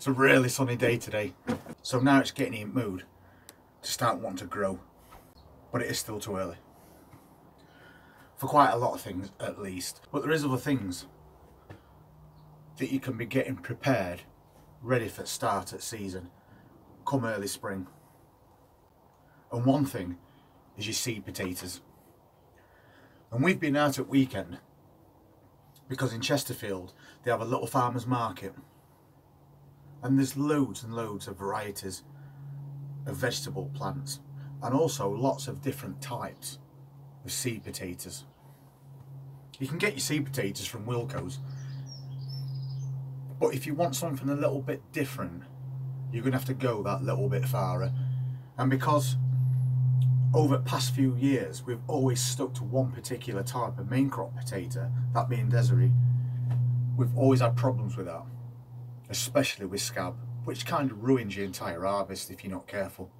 It's a really sunny day today. So now it's getting in mood to start wanting to grow. But it is still too early. For quite a lot of things at least. But there is other things that you can be getting prepared, ready for start at season, come early spring. And one thing is your seed potatoes. And we've been out at weekend because in Chesterfield they have a little farmer's market and there's loads and loads of varieties of vegetable plants and also lots of different types of seed potatoes. You can get your seed potatoes from Wilko's but if you want something a little bit different you're going to have to go that little bit farther and because over the past few years we've always stuck to one particular type of main crop potato, that being Desiree. We've always had problems with that, especially with scab, which kind of ruins your entire harvest if you're not careful.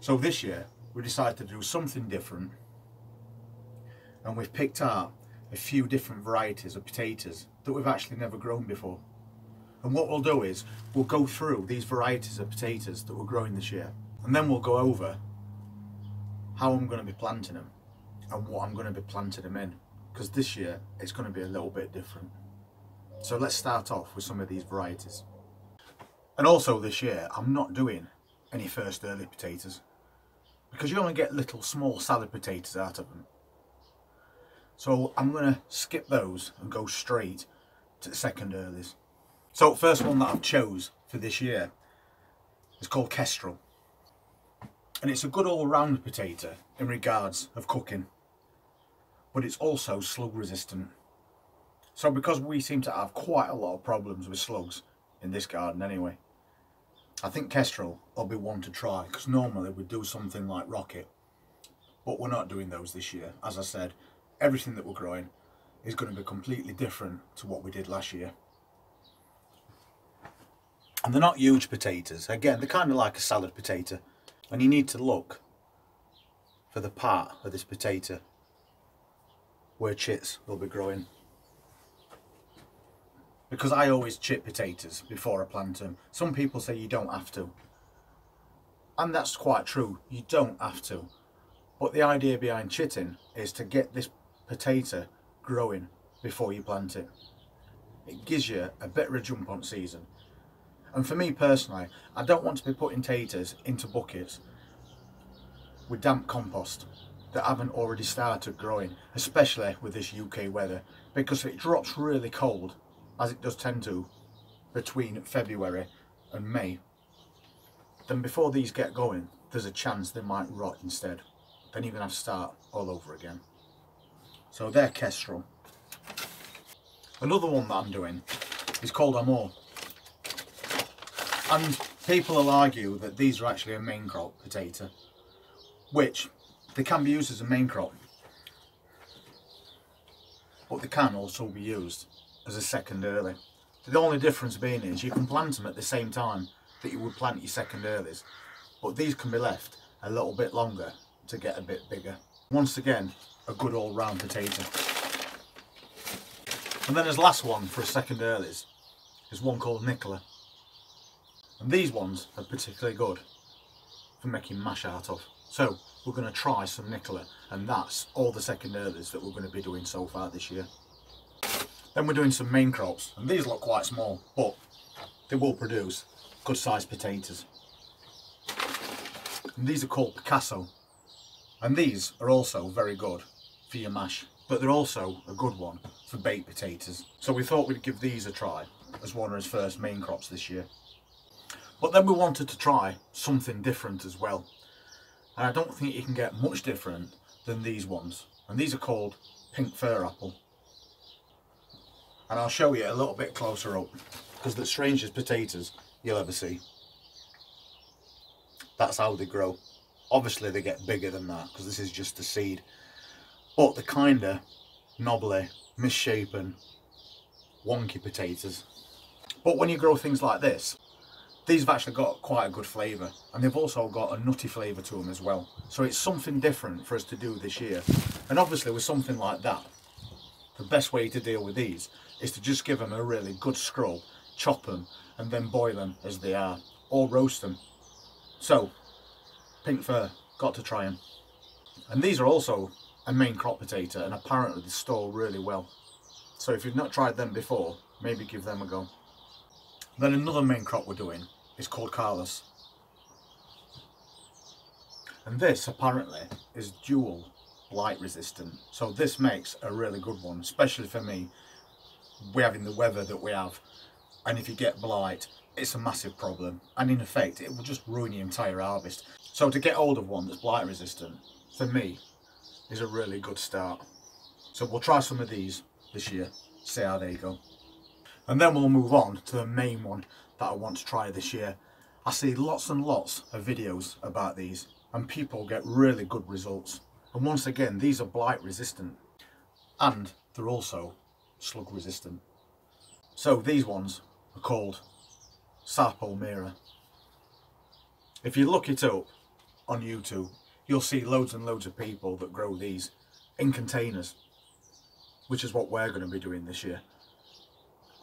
So this year we decided to do something different and we've picked out a few different varieties of potatoes that we've actually never grown before. And what we'll do is we'll go through these varieties of potatoes that we're growing this year and then we'll go over how I'm going to be planting them and what I'm going to be planting them in because this year it's going to be a little bit different. So let's start off with some of these varieties. And also this year I'm not doing any first early potatoes because you only get little small salad potatoes out of them. So I'm going to skip those and go straight to the second earlies. So first one that I've chose for this year is called Kestrel and it's a good all-round potato in regards of cooking but it's also slug resistant so because we seem to have quite a lot of problems with slugs in this garden anyway I think Kestrel will be one to try because normally we do something like Rocket but we're not doing those this year. As I said everything that we're growing is going to be completely different to what we did last year. And they're not huge potatoes. Again they're kind of like a salad potato and you need to look for the part of this potato where chits will be growing because I always chit potatoes before I plant them some people say you don't have to. And that's quite true. You don't have to. But the idea behind chitting is to get this potato growing before you plant it. It gives you a better jump on season. And for me personally, I don't want to be putting taters into buckets with damp compost that haven't already started growing, especially with this UK weather, because it drops really cold, as it does tend to, between February and May, then before these get going, there's a chance they might rot instead. Then you're going to have to start all over again. So they're Kestrel. Another one that I'm doing is called Amor. And people will argue that these are actually a main crop potato, which they can be used as a main crop, but they can also be used as a second early. The only difference being is you can plant them at the same time that you would plant your second earlies, but these can be left a little bit longer to get a bit bigger. Once again, a good all-round potato. And then as last one for a second earlies is one called Nicola. And these ones are particularly good for making mash out of. So we're going to try some Nicola and that's all the second earlies that we're going to be doing so far this year. Then we're doing some main crops and these look quite small but they will produce good sized potatoes. And these are called Picasso and these are also very good for your mash but they're also a good one for baked potatoes. So we thought we'd give these a try as one of his first main crops this year. But then we wanted to try something different as well. And I don't think you can get much different than these ones. And these are called pink fir apple. And I'll show you a little bit closer up. Because the strangest potatoes you'll ever see. That's how they grow. Obviously they get bigger than that because this is just the seed. But they're kind of knobbly, misshapen, wonky potatoes. But when you grow things like this, these have actually got quite a good flavour and they've also got a nutty flavour to them as well. So it's something different for us to do this year. And obviously with something like that, the best way to deal with these is to just give them a really good scrub chop them and then boil them as they are or roast them. So, pink fir, got to try them. And these are also a main crop potato and apparently they store really well. So if you've not tried them before, maybe give them a go. Then another main crop we're doing is called Carolus. And this apparently is dual light resistant. So this makes a really good one, especially for me. We having the weather that we have. And if you get blight, it's a massive problem. And in effect, it will just ruin your entire harvest. So to get hold of one that's blight resistant, for me, is a really good start. So we'll try some of these this year, see how they go. And then we'll move on to the main one that I want to try this year. I see lots and lots of videos about these and people get really good results. And once again, these are blight resistant and they're also slug resistant. So these ones are called Sarpo Mira. If you look it up on YouTube, you'll see loads and loads of people that grow these in containers, which is what we're going to be doing this year.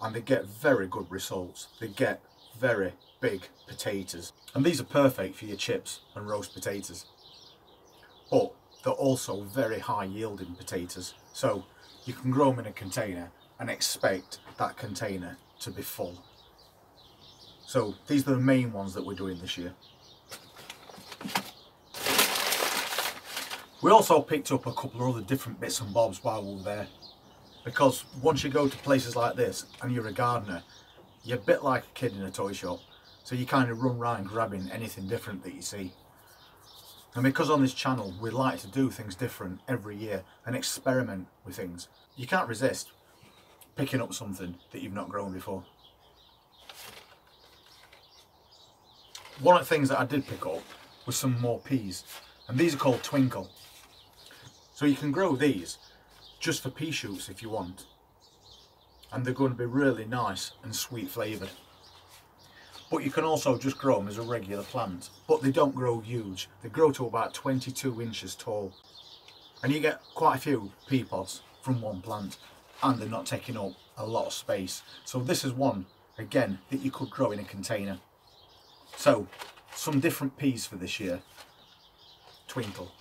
And they get very good results. They get very big potatoes. And these are perfect for your chips and roast potatoes. But they're also very high yielding potatoes. So you can grow them in a container and expect that container to be full. So these are the main ones that we're doing this year. We also picked up a couple of other different bits and bobs while we were there. Because once you go to places like this and you're a gardener, you're a bit like a kid in a toy shop. So you kind of run around grabbing anything different that you see. And because on this channel we like to do things different every year and experiment with things, you can't resist picking up something that you've not grown before. One of the things that I did pick up was some more peas and these are called Twinkle. So you can grow these just for pea shoots if you want. And they're going to be really nice and sweet flavoured. But you can also just grow them as a regular plant. But they don't grow huge. They grow to about 22 inches tall. And you get quite a few pea pods from one plant. And they're not taking up a lot of space. So this is one, again, that you could grow in a container. So, some different peas for this year. Twinkle.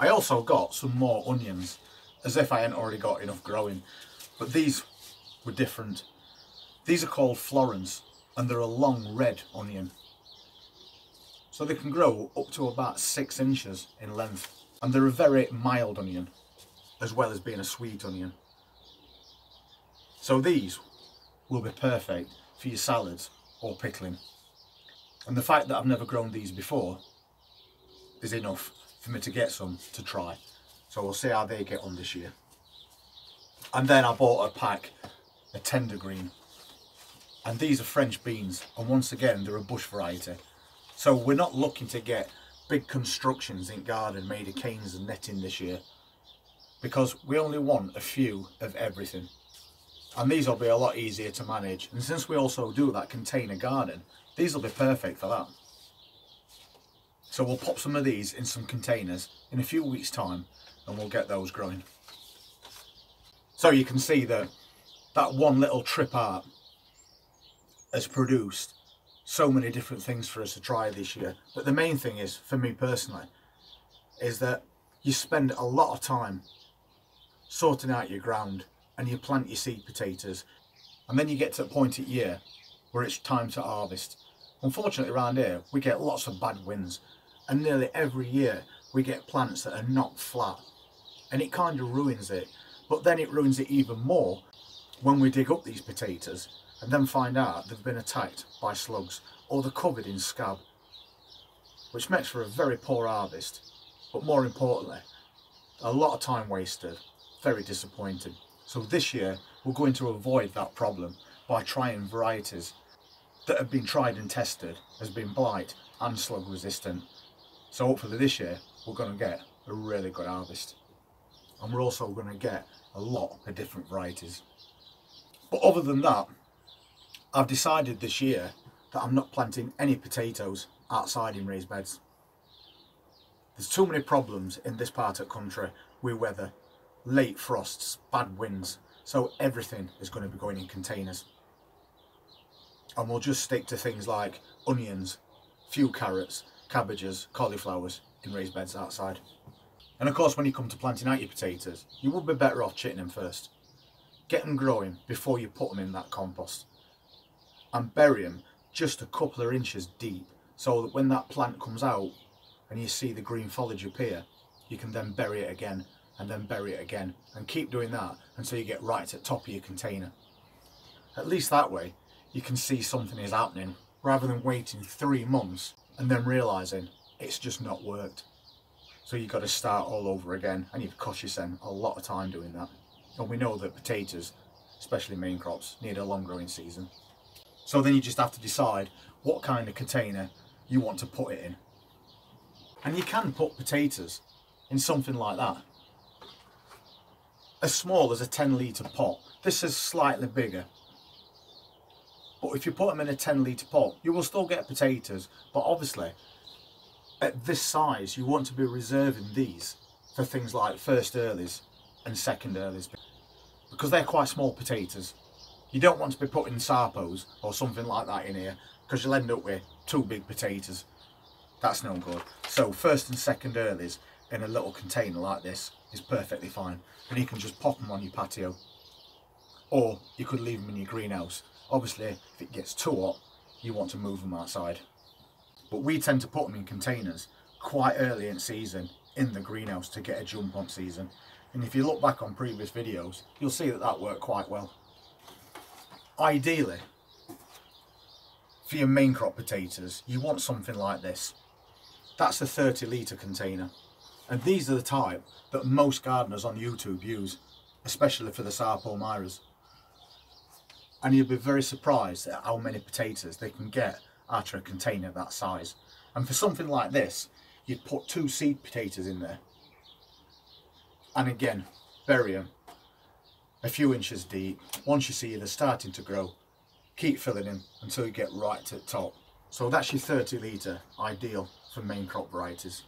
I also got some more onions, as if I hadn't already got enough growing. But these were different. These are called Florence, and they're a long red onion. So they can grow up to about six inches in length. And they're a very mild onion, as well as being a sweet onion. So these will be perfect for your salads or pickling. And the fact that I've never grown these before is enough for me to get some to try. So we'll see how they get on this year. And then I bought a pack of Tendergreen. And these are French beans. And once again, they're a bush variety. So we're not looking to get big constructions in garden made of canes and netting this year. Because we only want a few of everything. And these will be a lot easier to manage. And since we also do that container garden, these will be perfect for that. So we'll pop some of these in some containers in a few weeks time and we'll get those growing. So you can see that that one little trip out has produced so many different things for us to try this year. But the main thing is, for me personally, is that you spend a lot of time sorting out your ground and you plant your seed potatoes. And then you get to a point at year where it's time to harvest. Unfortunately around here we get lots of bad winds. And nearly every year we get plants that are not flat. And it kind of ruins it. But then it ruins it even more when we dig up these potatoes and then find out they've been attacked by slugs or they're covered in scab which makes for a very poor harvest but more importantly a lot of time wasted very disappointing so this year we're going to avoid that problem by trying varieties that have been tried and tested as being blight and slug resistant so hopefully this year we're going to get a really good harvest. And we're also going to get a lot of different varieties. But other than that, I've decided this year that I'm not planting any potatoes outside in raised beds. There's too many problems in this part of the country with weather, late frosts, bad winds, so everything is going to be going in containers. and we'll just stick to things like onions, few carrots, cabbages, cauliflowers in raised beds outside. And of course when you come to planting out your potatoes, you would be better off chitting them first. Get them growing before you put them in that compost. And bury them just a couple of inches deep so that when that plant comes out and you see the green foliage appear, you can then bury it again and then bury it again and keep doing that until you get right at the top of your container. At least that way you can see something is happening rather than waiting three months and then realising it's just not worked. So you've got to start all over again and you've cost yourself a lot of time doing that. And we know that potatoes, especially main crops, need a long growing season. So then you just have to decide what kind of container you want to put it in. And you can put potatoes in something like that. As small as a 10 litre pot. This is slightly bigger but if you put them in a 10 litre pot, you will still get potatoes. But obviously, at this size, you want to be reserving these for things like first earlies and second earlies. Because they're quite small potatoes. You don't want to be putting sarpos or something like that in here because you'll end up with two big potatoes. That's no good. So first and second earlies in a little container like this is perfectly fine. And you can just pop them on your patio. Or you could leave them in your greenhouse Obviously, if it gets too hot, you want to move them outside. But we tend to put them in containers quite early in season in the greenhouse to get a jump on season. And if you look back on previous videos, you'll see that that worked quite well. Ideally, for your main crop potatoes, you want something like this. That's a 30 litre container. And these are the type that most gardeners on YouTube use, especially for the Sarpo Miras and you'll be very surprised at how many potatoes they can get out of a container that size. And for something like this, you'd put two seed potatoes in there. And again, bury them a few inches deep. Once you see they're starting to grow, keep filling them until you get right to the top. So that's your 30 litre, ideal for main crop varieties.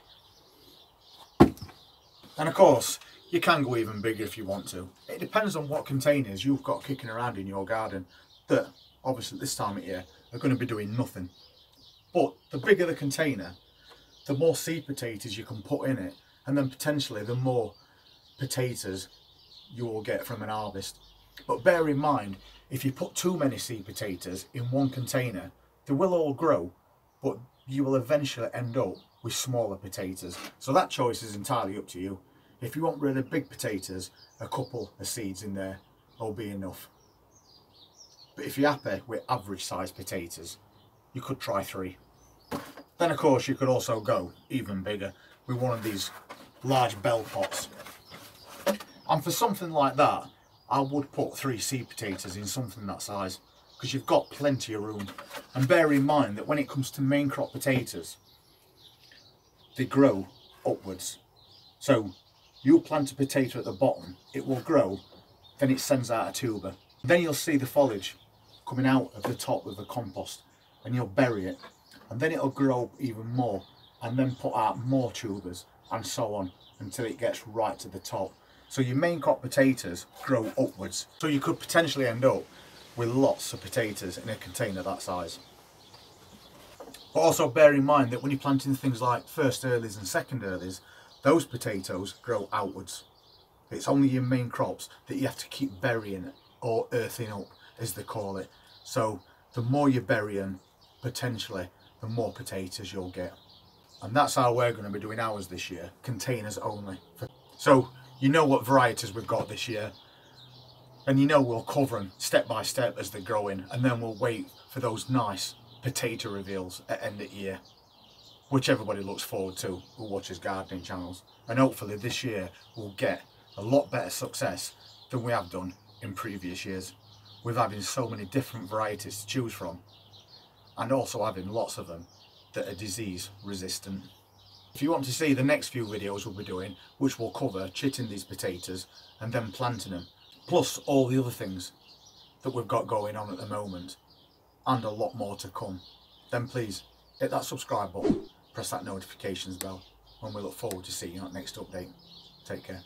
And of course, you can go even bigger if you want to. It depends on what containers you've got kicking around in your garden that obviously at this time of year are going to be doing nothing. But the bigger the container, the more seed potatoes you can put in it and then potentially the more potatoes you will get from an harvest. But bear in mind, if you put too many seed potatoes in one container, they will all grow, but you will eventually end up with smaller potatoes. So that choice is entirely up to you. If you want really big potatoes, a couple of seeds in there will be enough. But if you're happy with average sized potatoes, you could try three. Then of course you could also go even bigger with one of these large bell pots. And for something like that, I would put three seed potatoes in something that size because you've got plenty of room. And bear in mind that when it comes to main crop potatoes, they grow upwards. So you plant a potato at the bottom, it will grow, then it sends out a tuber. Then you'll see the foliage coming out of the top of the compost and you'll bury it and then it'll grow even more and then put out more tubers and so on until it gets right to the top. So your main crop potatoes grow upwards. So you could potentially end up with lots of potatoes in a container that size. But also bear in mind that when you're planting things like first earlies and second earlies, those potatoes grow outwards. It's only your main crops that you have to keep burying or earthing up as they call it. So the more you bury them, potentially, the more potatoes you'll get. And that's how we're going to be doing ours this year, containers only. So you know what varieties we've got this year. And you know we'll cover them step by step as they're growing and then we'll wait for those nice potato reveals at end of year which everybody looks forward to who watches gardening channels. And hopefully this year we'll get a lot better success than we have done in previous years with having so many different varieties to choose from and also having lots of them that are disease resistant. If you want to see the next few videos we'll be doing, which will cover chitting these potatoes and then planting them, plus all the other things that we've got going on at the moment, and a lot more to come, then please hit that subscribe button press that notifications bell and we look forward to seeing you on the next update. Take care.